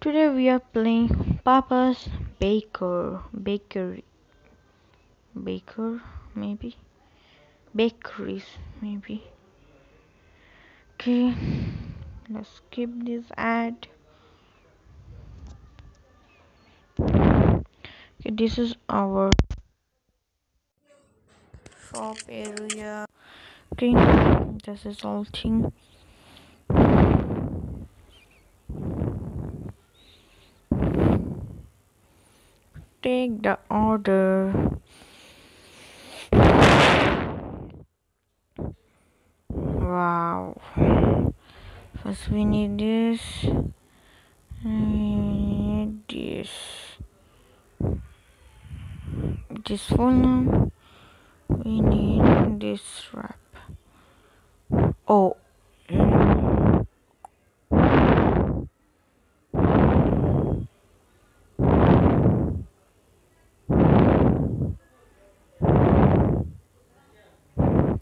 Today we are playing Papa's Baker Bakery. Baker maybe? Bakeries maybe. Okay let's skip this ad. Okay this is our shop area. Okay this is all thing take the order. Wow. First we need this. We need this. This phone we need this wrap. Oh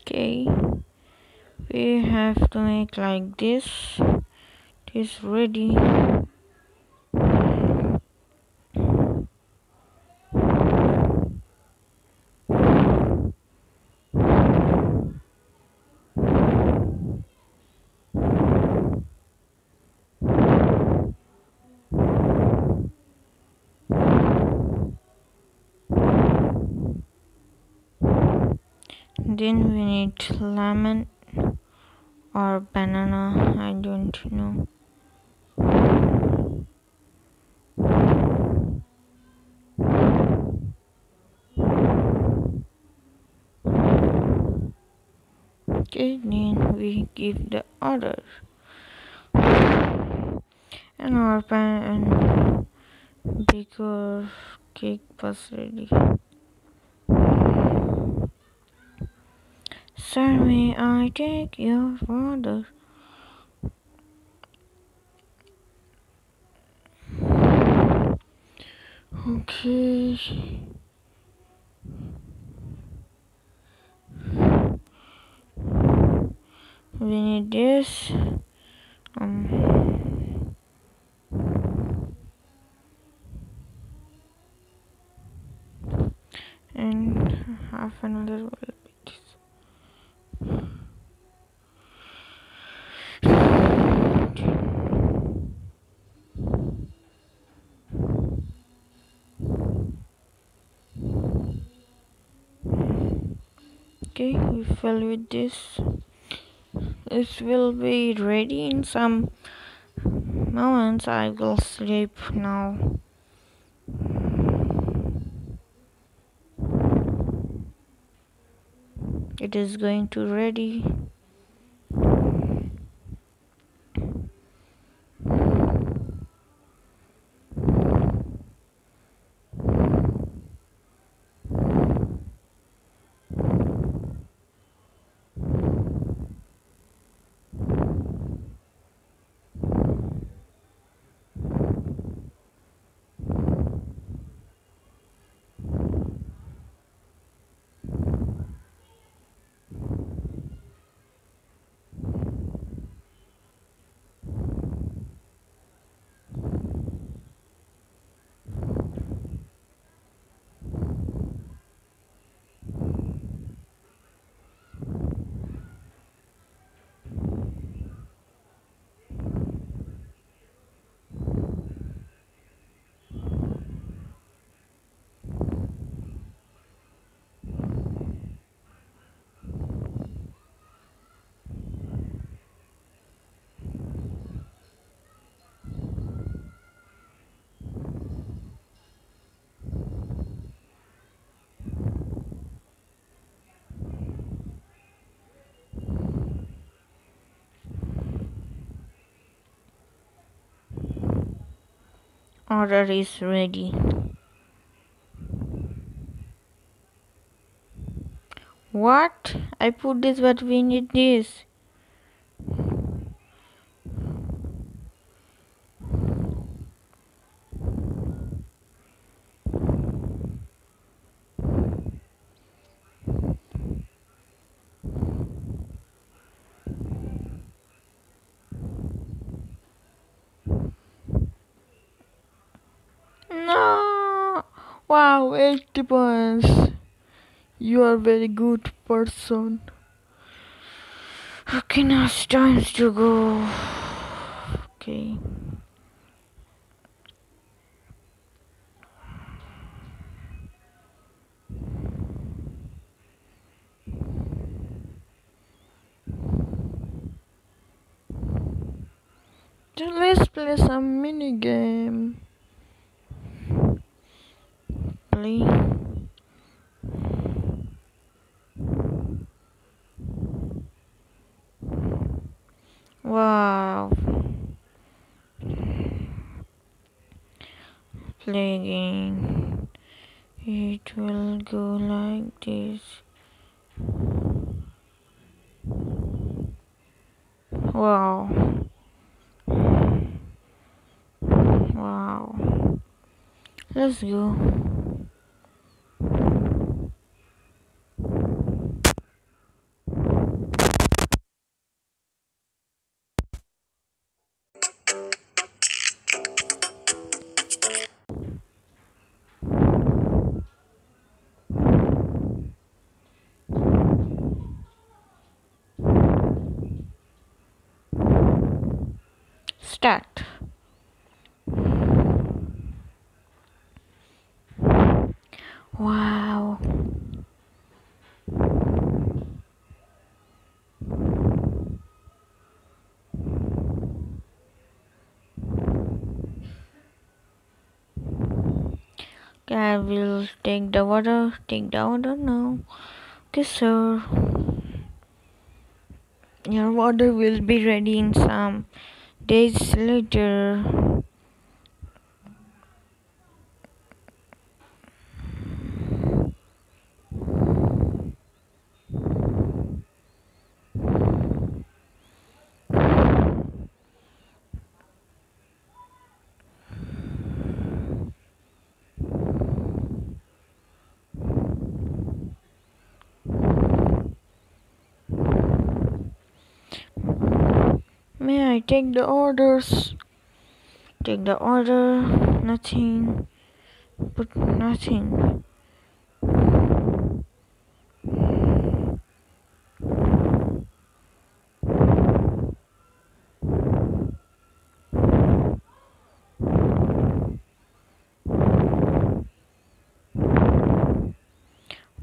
okay we have to make like this. It is ready. Then we need lemon or banana I don't know. Okay then we give the order. And our pan and bigger cake was ready Sir, may I take your order? Okay. We need this. Um. And half another we fill with this. This will be ready in some moments. I will sleep now. It is going to ready. Order is ready. What? I put this but we need this. Wow, 80 points. You are very good person. Okay, now it's time to go. Okay. let's play some mini game. Play. Wow. Play game. It will go like this. Wow. Wow. Let's go. Start. Wow. Okay, I will take the water, take the water now. Okay, sir. Your water will be ready in some days later. I take the orders? Take the order. Nothing. But nothing.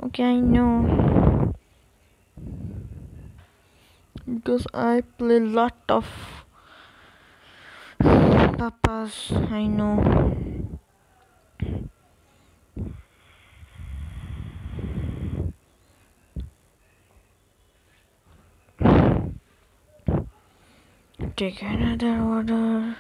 Okay, I know because I play lot of papas. I know take another order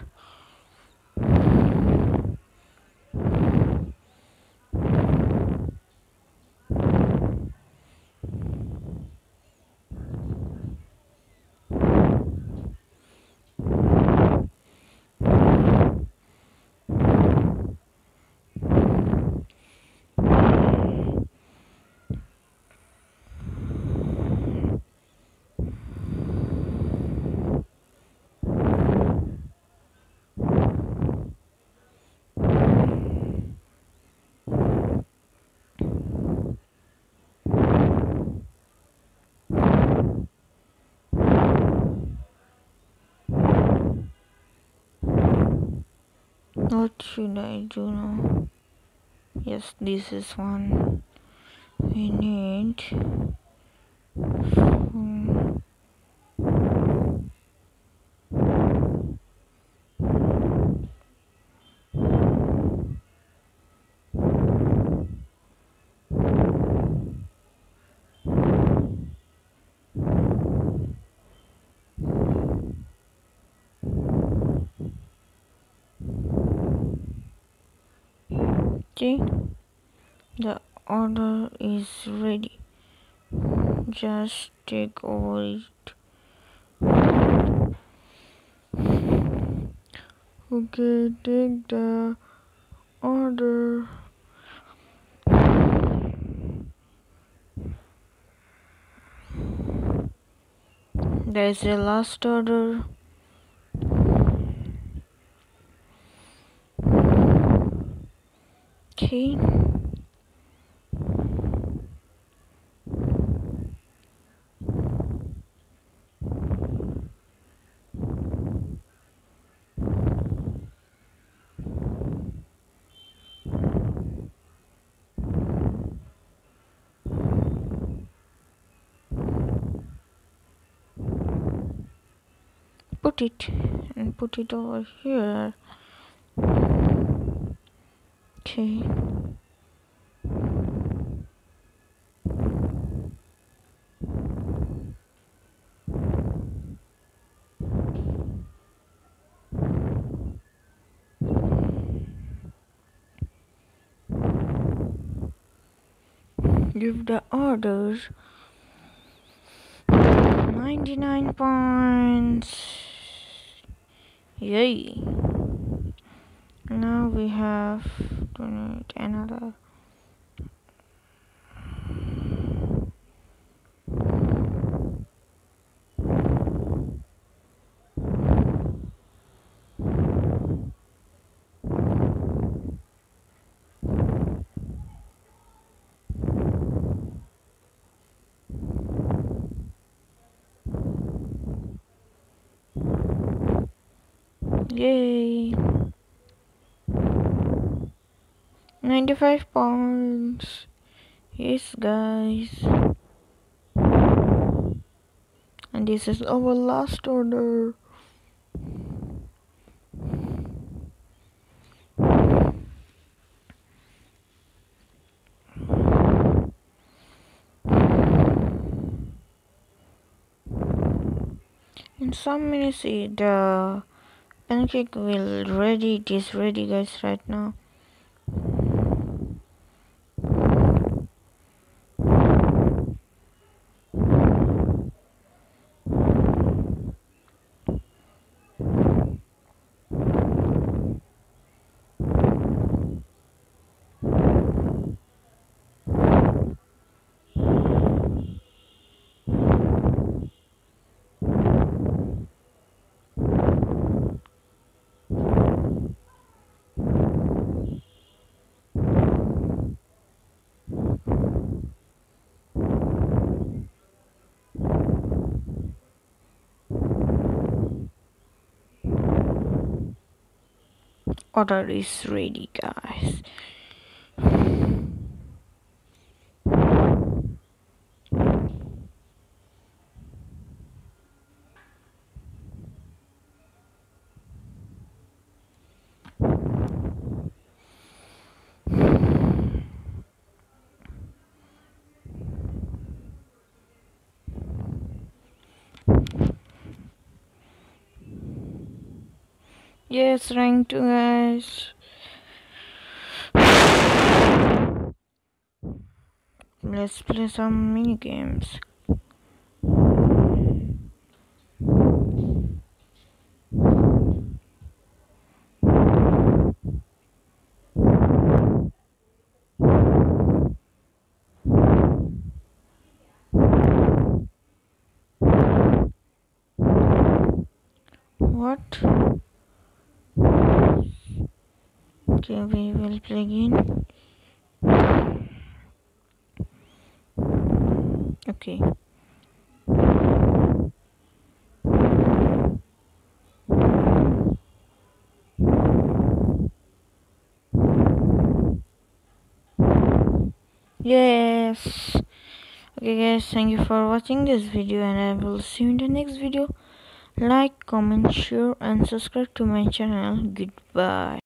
what should I do now yes this is one we need hmm. The order is ready. Just take over it okay take the order. There's the last order Okay. put it and put it over here okay. Give the orders. 99 points. Yay. Now we have another Yay! 95 pounds. Yes, guys. And this is our last order. In some minutes, the pancake will ready it is ready guys right now order is ready guys Yes, rank 2 guys. Let's play some mini games. What? Okay we will play again okay. Yes. Okay guys thank you for watching this video and i will see you in the next video. Like comment share and subscribe to my channel. Goodbye